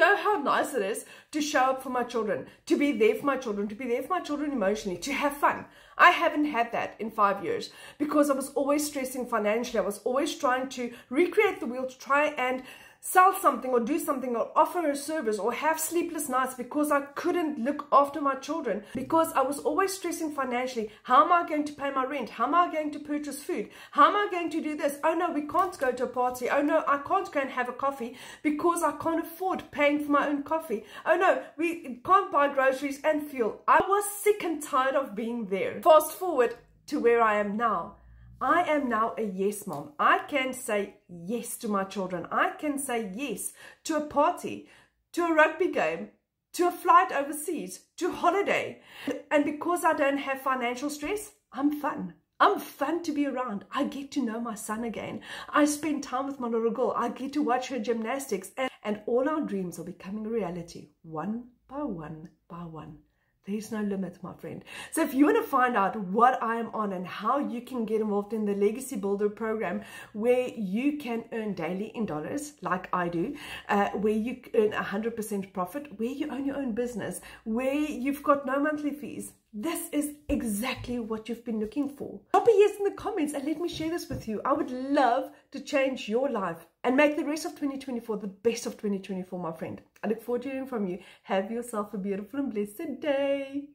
know how nice it is to show up for my children, to be there for my children, to be there for my children emotionally, to have fun. I haven't had that in five years because I was always stressing financially. I was always trying to recreate the wheel to try and sell something or do something or offer a service or have sleepless nights because I couldn't look after my children because I was always stressing financially. How am I going to pay my rent? How am I going to purchase food? How am I going to do this? Oh no, we can't go to a party. Oh no, I can't go and have a coffee because I can't afford paying for my own coffee. Oh no, we can't buy groceries and fuel. I was sick and tired of being there. Fast forward to where I am now. I am now a yes mom. I can say yes to my children. I can say yes to a party, to a rugby game, to a flight overseas, to holiday. And because I don't have financial stress, I'm fun. I'm fun to be around. I get to know my son again. I spend time with my little girl. I get to watch her gymnastics. And, and all our dreams are becoming reality, one by one by one. There's no limit, my friend. So if you want to find out what I am on and how you can get involved in the Legacy Builder program, where you can earn daily in dollars, like I do, uh, where you earn 100% profit, where you own your own business, where you've got no monthly fees, exactly what you've been looking for. Drop a yes in the comments and let me share this with you. I would love to change your life and make the rest of 2024 the best of 2024, my friend. I look forward to hearing from you. Have yourself a beautiful and blessed day.